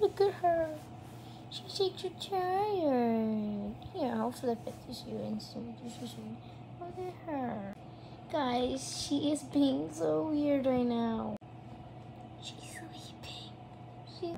Look at her. She's extra tired. Here, I'll flip it to you and see. Look at her. Guys, she is being so weird right now.